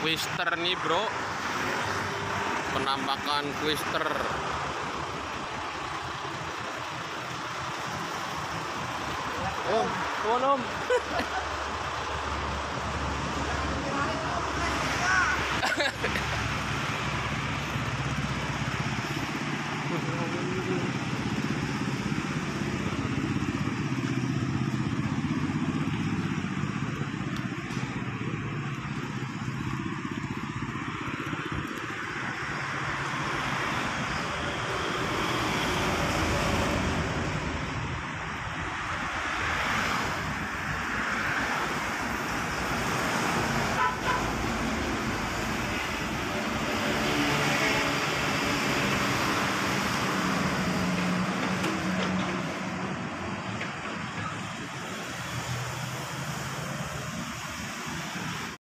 Twister nih bro. Penampakan twister Om, tuan oh. om.